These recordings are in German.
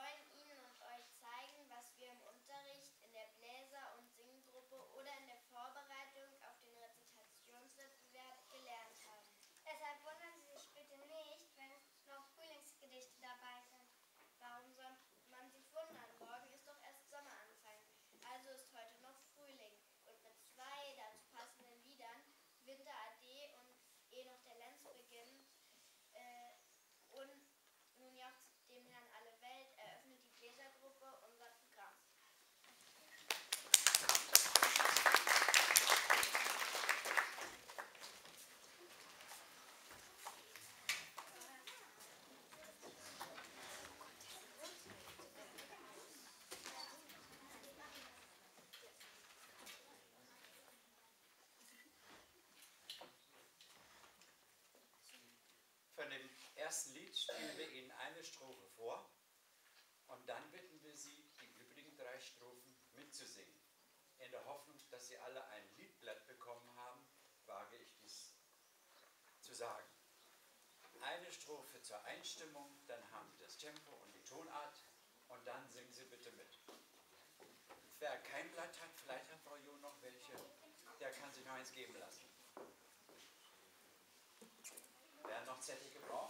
going ersten Lied spielen wir Ihnen eine Strophe vor und dann bitten wir Sie, die übrigen drei Strophen mitzusingen. In der Hoffnung, dass Sie alle ein Liedblatt bekommen haben, wage ich dies zu sagen. Eine Strophe zur Einstimmung, dann haben Sie das Tempo und die Tonart und dann singen Sie bitte mit. Wer kein Blatt hat, vielleicht hat Frau Jo noch welche, der kann sich noch eins geben lassen. Wer noch Zettel gebraucht?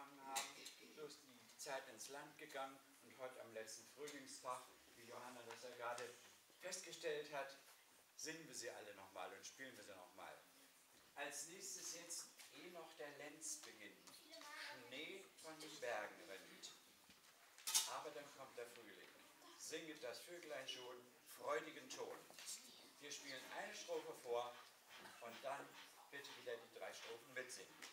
angefangen haben. Ist die Zeit ins Land gegangen und heute am letzten Frühlingstag, wie Johanna das ja gerade festgestellt hat, singen wir sie alle nochmal und spielen wir sie nochmal. Als nächstes jetzt, ehe noch der Lenz beginnt. Schnee von den Bergen rinnt. Aber dann kommt der Frühling. Singet das Vöglein schon freudigen Ton. Wir spielen eine Strophe vor und dann bitte wieder die drei Strophen mitsingen.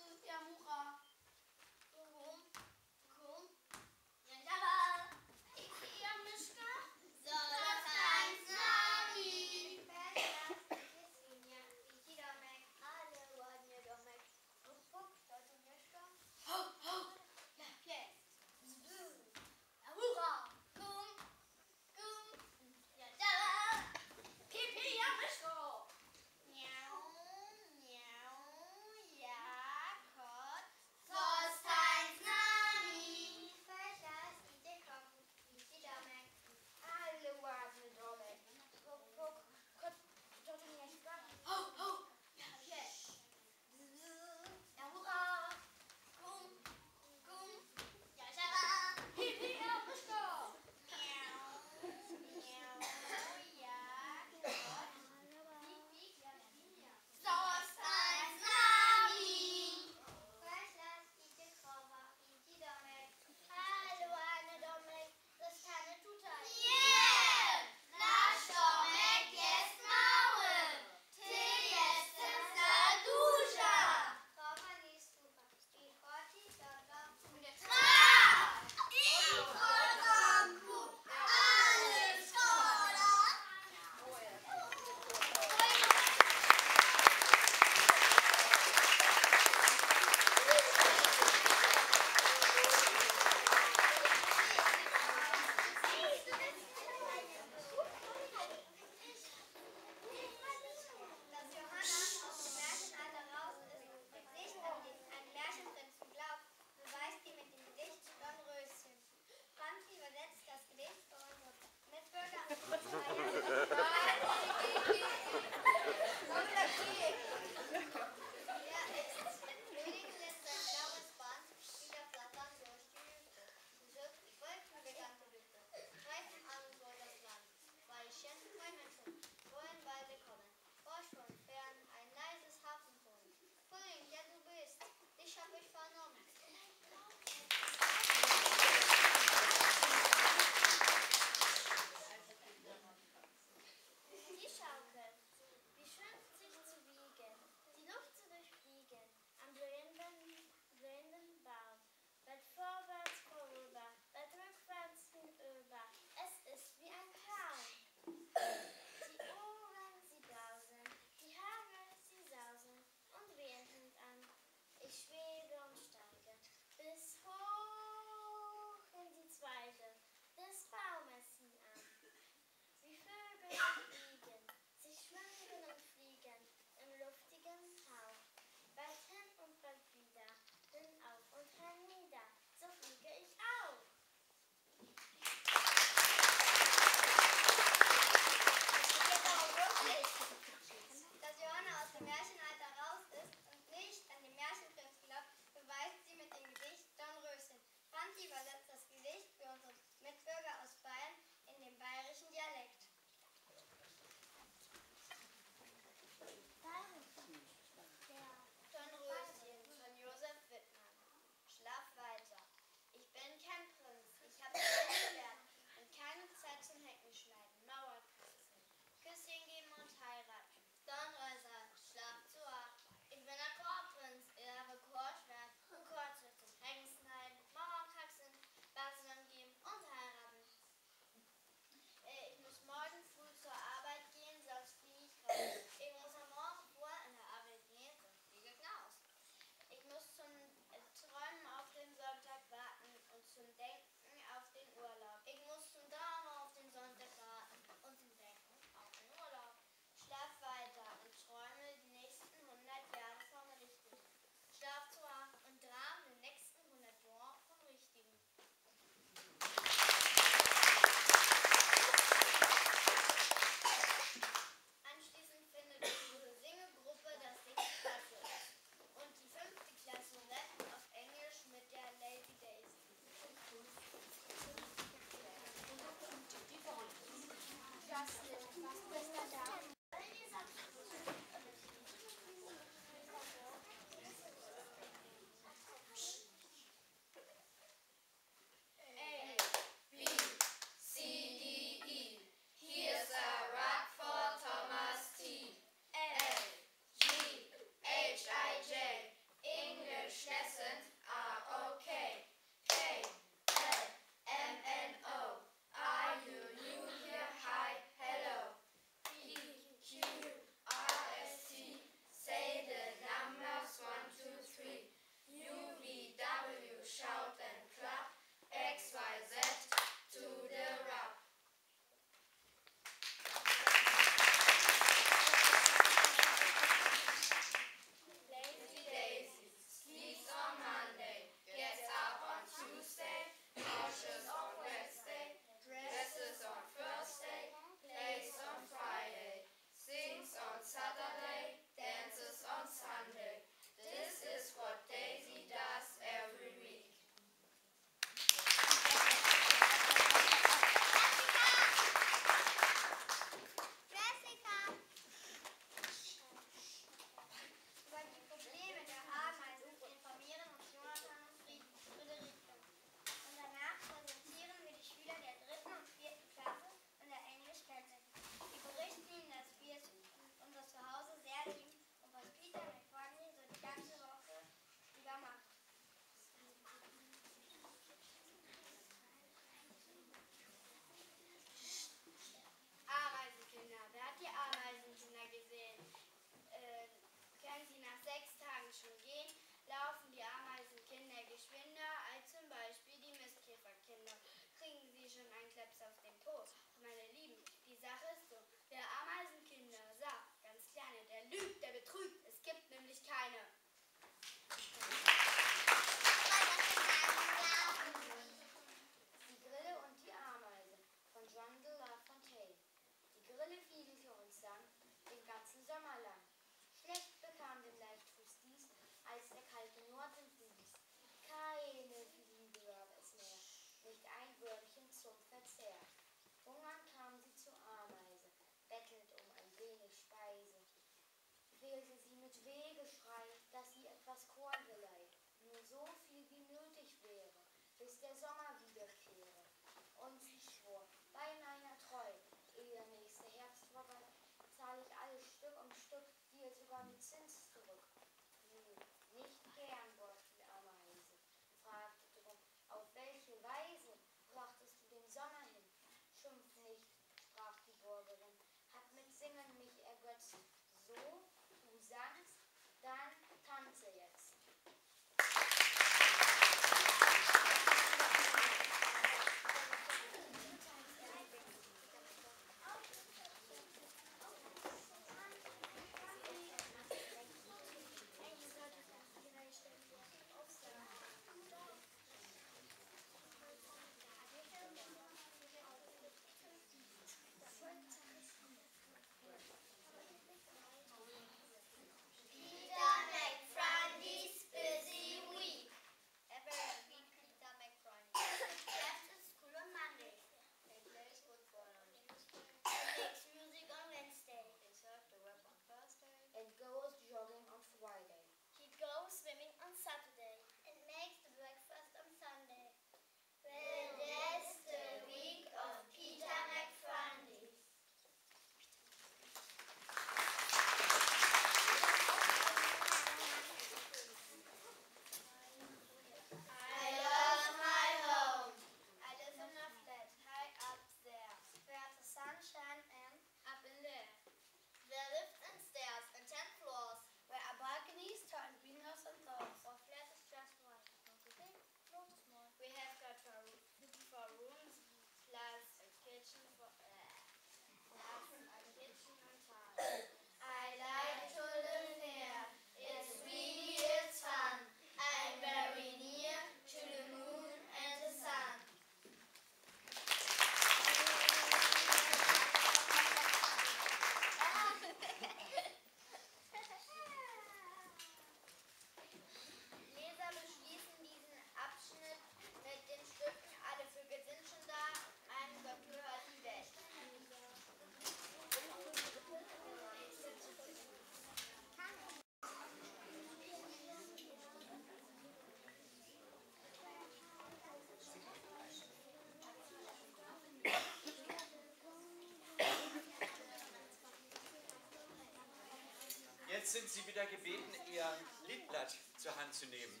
Jetzt sind Sie wieder gebeten, Ihr Liedblatt zur Hand zu nehmen.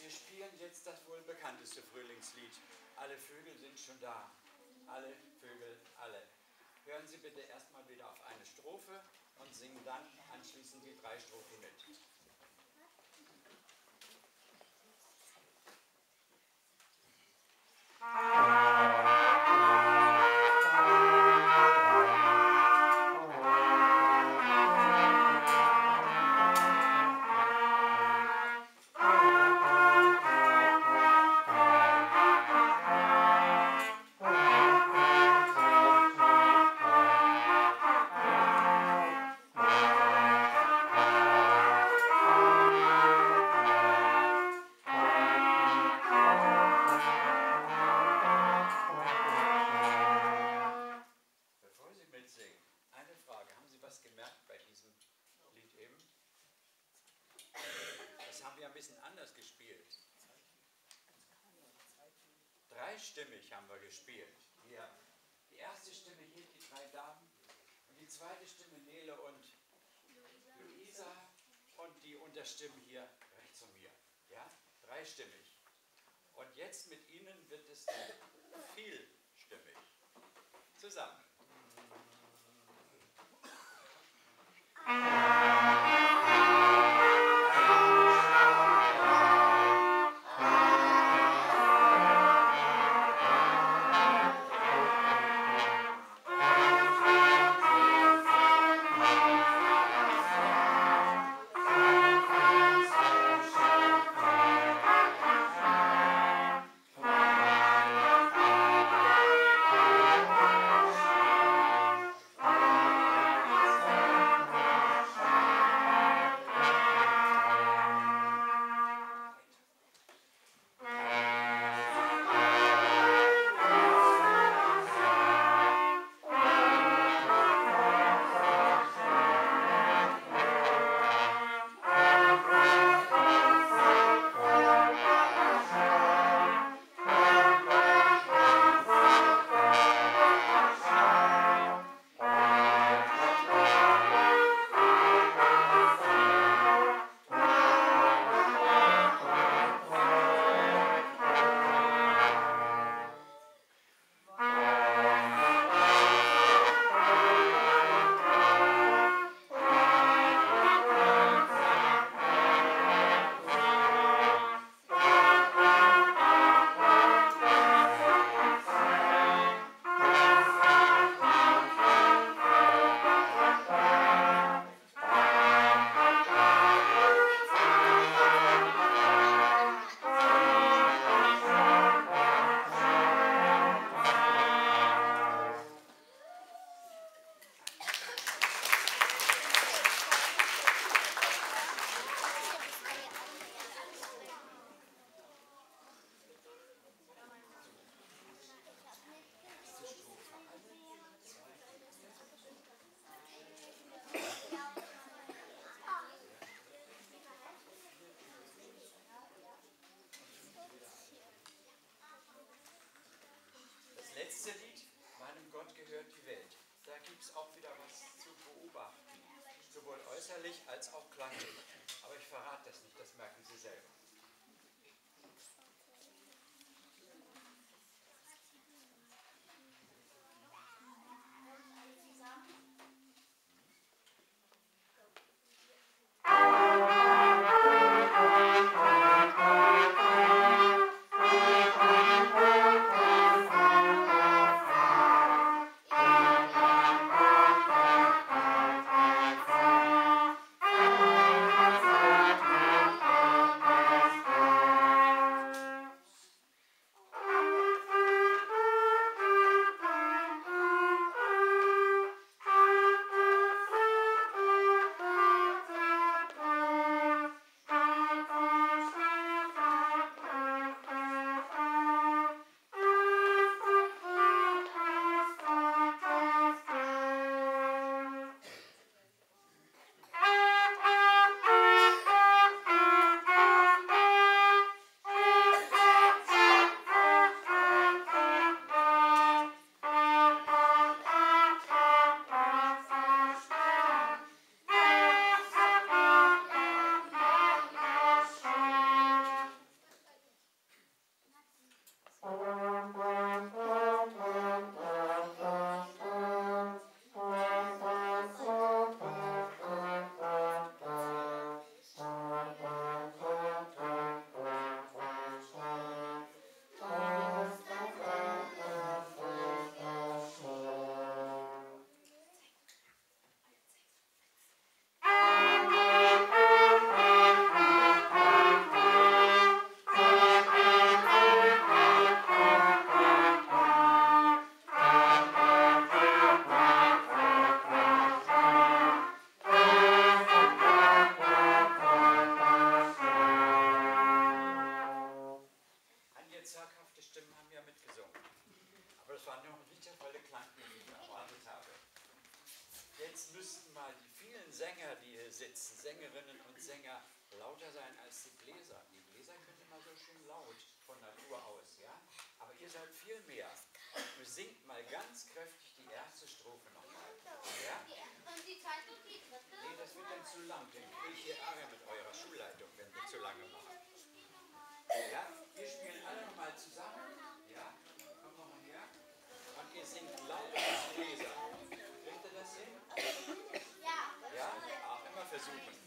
Wir spielen jetzt das wohl bekannteste Frühlingslied. Alle Vögel sind schon da. Alle Vögel, alle. Hören Sie bitte erstmal wieder auf eine Strophe und singen dann anschließend die drei Strophen mit. jetzt mit ihnen wird es letzte Lied, meinem Gott gehört die Welt. Da gibt es auch wieder was zu beobachten, sowohl äußerlich als auch klanglich. Aber ich verrate das nicht, das merken Sie selber. super.